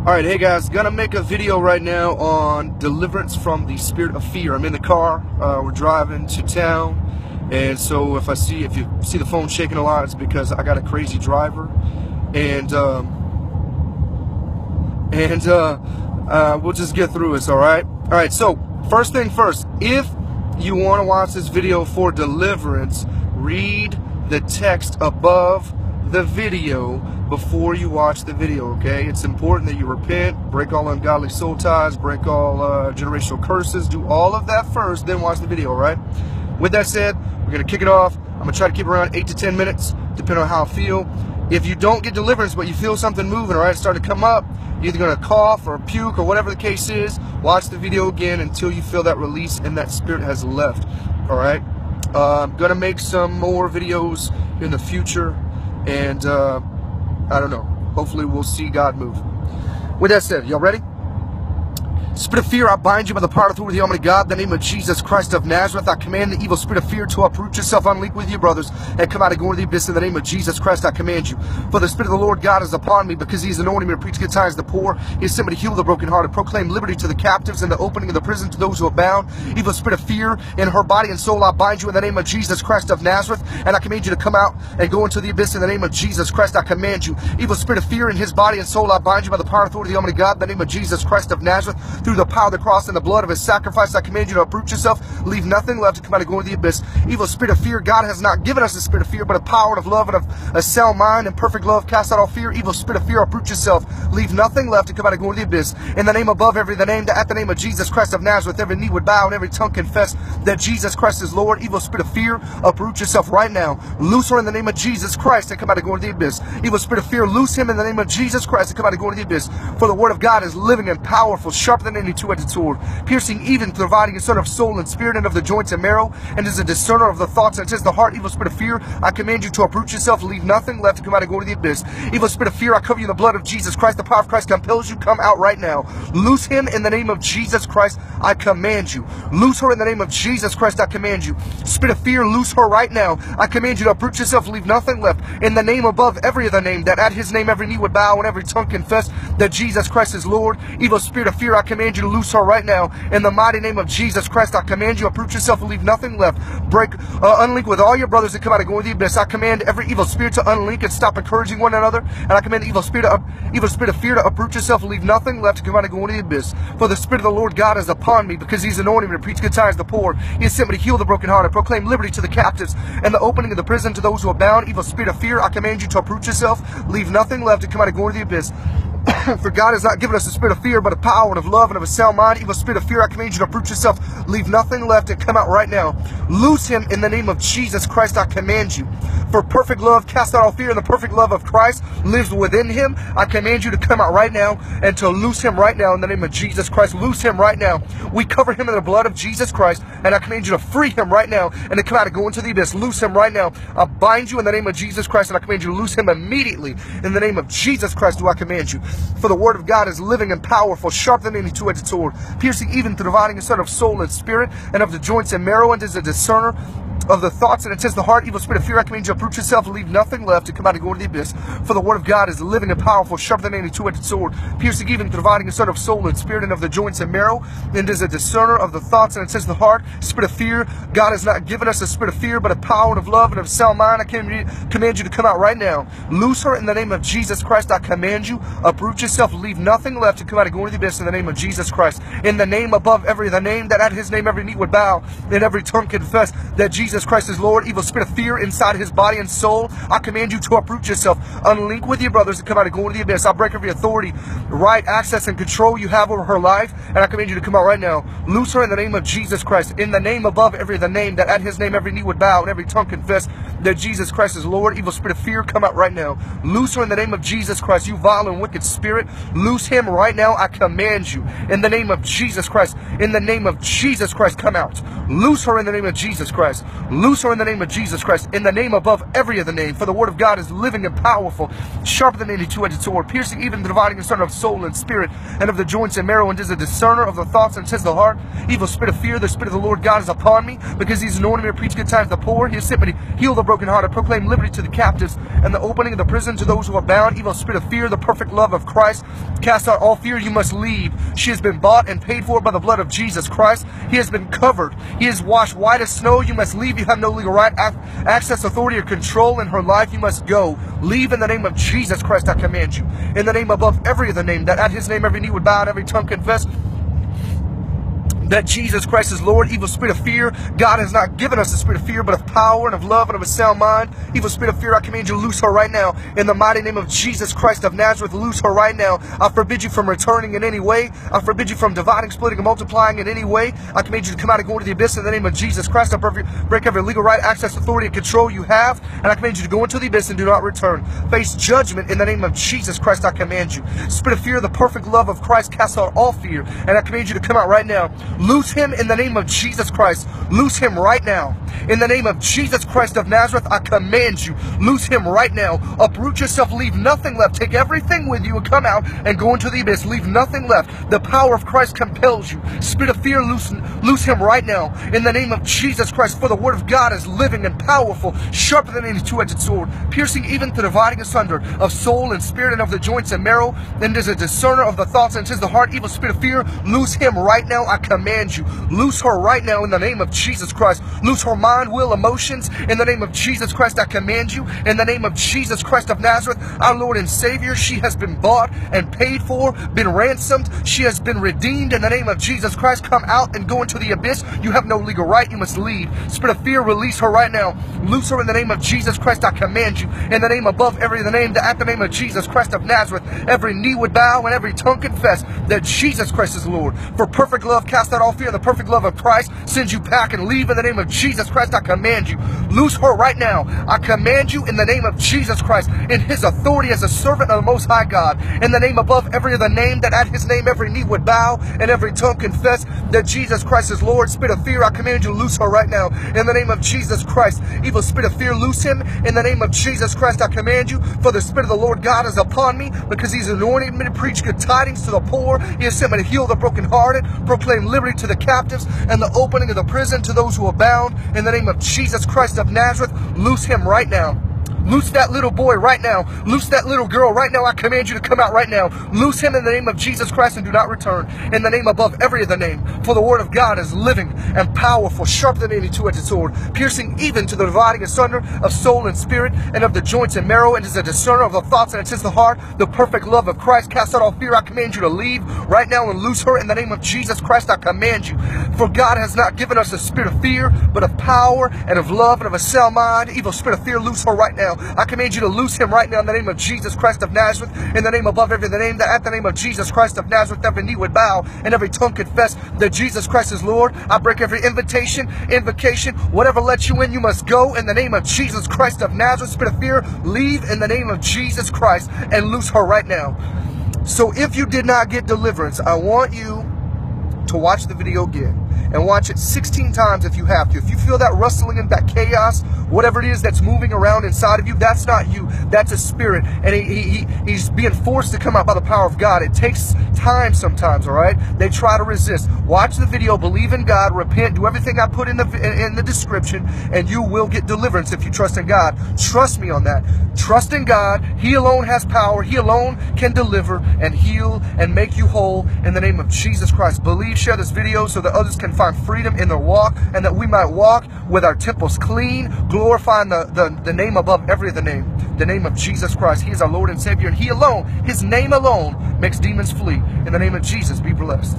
Alright, hey guys, gonna make a video right now on deliverance from the spirit of fear. I'm in the car, uh, we're driving to town, and so if I see, if you see the phone shaking a lot, it's because I got a crazy driver, and, um, and, uh, uh, we'll just get through this, alright? Alright, so, first thing first, if you want to watch this video for deliverance, read the text above the video before you watch the video, okay? It's important that you repent, break all ungodly soul ties, break all uh, generational curses, do all of that first, then watch the video, right? With that said, we're going to kick it off. I'm going to try to keep around 8 to 10 minutes, depending on how I feel. If you don't get deliverance, but you feel something moving, all right, start to come up, you're either going to cough or puke or whatever the case is, watch the video again until you feel that release and that spirit has left, all right? Uh, I'm going to make some more videos in the future, and uh, I don't know. Hopefully we'll see God move. With that said, y'all ready? Spirit of fear, I bind you by the power and authority of the Almighty God, the name of Jesus Christ of Nazareth. I command the evil spirit of fear to uproot yourself, unlink with your brothers, and come out and go into the abyss in the name of Jesus Christ. I command you. For the Spirit of the Lord God is upon me, because He anointed me to preach good tidings to the poor. He has sent me to heal the brokenhearted, proclaim liberty to the captives, and the opening of the prison to those who are bound. Evil spirit of fear in her body and soul, I bind you in the name of Jesus Christ of Nazareth, and I command you to come out and go into the abyss in the name of Jesus Christ. I command you. Evil spirit of fear in His body and soul, I bind you by the power and authority of the Almighty God, the name of Jesus Christ of Nazareth, through the power of the cross and the blood of his sacrifice. I command you to uproot yourself, leave nothing left to come out and go into the abyss. Evil spirit of fear, God has not given us a spirit of fear, but a power of love and of a sound mind and perfect love. Cast out all fear. Evil spirit of fear, uproot yourself, leave nothing left to come out and go into the abyss. In the name above every the name, at the name of Jesus Christ of Nazareth, every knee would bow and every tongue confess that Jesus Christ is Lord. Evil spirit of fear, uproot yourself right now. Loose her in the name of Jesus Christ and come out and go into the abyss. Evil spirit of fear, loose him in the name of Jesus Christ and come out and go into the abyss. For the word of God is living and powerful, sharper than any two-edged sword, piercing even to the dividing of soul and spirit and of the joints and marrow, and is a discerner of the thoughts and says the heart. Evil spirit of fear, I command you to uproot yourself, leave nothing left to come out and go to the abyss. Evil spirit of fear, I cover you in the blood of Jesus Christ. The power of Christ compels you, come out right now. Loose him in the name of Jesus Christ, I command you. Loose her in the name of Jesus Christ, I command you. Spirit of fear, loose her right now. I command you to uproot yourself, leave nothing left. In the name above every other name, that at his name every knee would bow and every tongue confess that Jesus Christ is Lord. Evil spirit of fear, I command you to loose her right now. In the mighty name of Jesus Christ, I command you, uproot yourself and leave nothing left. Break, uh, unlink with all your brothers that come out and go into the abyss. I command every evil spirit to unlink and stop encouraging one another. And I command the evil spirit, of, evil spirit of fear to uproot yourself and leave nothing left to come out and go into the abyss. For the spirit of the Lord God is upon me, because He's anointed me to preach good tidings to the poor. He has sent me to heal the brokenhearted, proclaim liberty to the captives, and the opening of the prison to those who are bound. Evil spirit of fear, I command you to uproot yourself, leave nothing left to come out and go into the abyss. For God has not given us a spirit of fear, but a power and of love and of a sound mind. Evil spirit of fear, I command you to uproot yourself. Leave nothing left and come out right now. Loose him in the name of Jesus Christ, I command you. For perfect love, cast out all fear, and the perfect love of Christ lives within him. I command you to come out right now and to loose him right now in the name of Jesus Christ. Loose him right now. We cover him in the blood of Jesus Christ, and I command you to free him right now and to come out and go into the abyss. Loose him right now. I bind you in the name of Jesus Christ, and I command you to loose him immediately. In the name of Jesus Christ do I command you. For the word of God is living and powerful, sharper than any two-edged sword, piercing even to dividing son of soul and spirit, and of the joints and marrow, and is a discerner of the thoughts and intents of the heart, evil spirit of fear, I command you to uproot yourself, leave nothing left to come out and go into the abyss. For the word of God is living and powerful, sharper than any two-edged sword, piercing even dividing son of soul and spirit and of the joints and marrow, and is a discerner of the thoughts and intents of the heart. Spirit of fear, God has not given us a spirit of fear, but a power and of love and of sound mind. I command you to come out right now. Loose her in the name of Jesus Christ. I command you, uproot yourself, leave nothing left to come out and go into the abyss in the name of Jesus Christ. In the name above every the name that at his name every knee would bow, and every tongue confess that Jesus Christ is Lord. Evil spirit of fear inside his body and soul. I command you to uproot yourself. Unlink with your brothers and come out and go into the abyss. I break every authority, right, access, and control you have over her life. And I command you to come out right now. Loose her in the name of Jesus Christ. In the name above every the name that at his name every knee would bow and every tongue confess that Jesus Christ is Lord. Evil spirit of fear, come out right now. Loose her in the name of Jesus Christ. You vile and wicked spirit. Loose him right now. I command you. In the name of Jesus Christ. In the name of Jesus Christ, come out. Loose her in the name of Jesus Christ. Loose her in the name of Jesus Christ, in the name above every other name. For the word of God is living and powerful, sharper than any two-edged sword, piercing even the dividing asunder of soul and spirit, and of the joints and marrow, and is a discerner of the thoughts and of the heart. Evil spirit of fear, the spirit of the Lord God is upon me, because he's anointed me to preach good times to the poor. He has sent me to heal the brokenhearted, proclaim liberty to the captives, and the opening of the prison to those who are bound. Evil spirit of fear, the perfect love of Christ. Cast out all fear, you must leave. She has been bought and paid for by the blood of Jesus Christ. He has been covered. He is washed white as snow. You must leave. You have no legal right, access, authority, or control in her life. You must go. Leave in the name of Jesus Christ, I command you. In the name above every other name, that at his name every knee would bow and every tongue confess that Jesus Christ is Lord. Evil spirit of fear. God has not given us a spirit of fear, but of power and of love and of a sound mind. Evil spirit of fear, I command you, to loose her right now. In the mighty name of Jesus Christ of Nazareth, loose her right now. I forbid you from returning in any way. I forbid you from dividing, splitting, and multiplying in any way. I command you to come out and go into the abyss in the name of Jesus Christ. I break every legal right, access, authority, and control you have. And I command you to go into the abyss and do not return. Face judgment in the name of Jesus Christ, I command you. Spirit of fear, the perfect love of Christ casts out all fear. And I command you to come out right now. Loose him in the name of Jesus Christ. Loose him right now. In the name of Jesus Christ of Nazareth, I command you, loose him right now. Uproot yourself, leave nothing left. Take everything with you and come out and go into the abyss. Leave nothing left. The power of Christ compels you. Spirit of fear, loose, loose him right now. In the name of Jesus Christ, for the word of God is living and powerful, sharper than any two-edged sword, piercing even to dividing asunder of soul and spirit and of the joints and marrow, and is a discerner of the thoughts and tis the heart. Evil spirit of fear, loose him right now. I command you. Loose her right now in the name of Jesus Christ. Loose her mind, will, emotions in the name of Jesus Christ. I command you in the name of Jesus Christ of Nazareth, our Lord and Savior. She has been bought and paid for, been ransomed. She has been redeemed in the name of Jesus Christ. Come out and go into the abyss. You have no legal right. You must leave. Spirit of fear, release her right now. Loose her in the name of Jesus Christ. I command you in the name above every the name, at the name of Jesus Christ of Nazareth, every knee would bow and every tongue confess that Jesus Christ is Lord. For perfect love cast out all fear. The perfect love of Christ sends you back and leave in the name of Jesus Christ. I command you. Loose her right now. I command you in the name of Jesus Christ, in his authority as a servant of the Most High God, in the name above every other name, that at his name every knee would bow and every tongue confess that Jesus Christ is Lord. Spirit of fear, I command you, loose her right now. In the name of Jesus Christ, evil spirit of fear, loose him. In the name of Jesus Christ, I command you, for the Spirit of the Lord God is upon me, because he's anointed me to preach good tidings to the poor. He has sent me to heal the brokenhearted, proclaim liberty to the captives, and the opening of the prison to those who are bound. In the name of Jesus Christ of Nazareth, loose him right now. Loose that little boy right now. Loose that little girl right now. I command you to come out right now. Loose him in the name of Jesus Christ and do not return. In the name above every other name. For the word of God is living and powerful, sharper than any two-edged sword, piercing even to the dividing asunder of soul and spirit and of the joints and marrow, and is a discerner of the thoughts and it is the heart. The perfect love of Christ cast out all fear. I command you to leave right now and loose her in the name of Jesus Christ. I command you. For God has not given us a spirit of fear, but of power and of love and of a sound mind. Evil spirit of fear, loose her right now now. I command you to loose him right now in the name of Jesus Christ of Nazareth, in the name above every name, that at the name of Jesus Christ of Nazareth, every knee would bow and every tongue confess that Jesus Christ is Lord. I break every invitation, invocation, whatever lets you in, you must go in the name of Jesus Christ of Nazareth. Spirit of fear, leave in the name of Jesus Christ and loose her right now. So if you did not get deliverance, I want you to watch the video again and watch it 16 times if you have to. If you feel that rustling and that chaos, whatever it is that's moving around inside of you, that's not you. That's a spirit. And he, he, he's being forced to come out by the power of God. It takes time sometimes, all right? They try to resist. Watch the video, believe in God, repent, do everything I put in the, in the description, and you will get deliverance if you trust in God. Trust me on that. Trust in God. He alone has power. He alone can deliver and heal and make you whole in the name of Jesus Christ. Believe, share this video so that others can find freedom in their walk and that we might walk with our temples clean, glorifying the, the, the name above every other name, the name of Jesus Christ. He is our Lord and Savior, and He alone, His name alone, makes demons flee. In the name of Jesus, be blessed.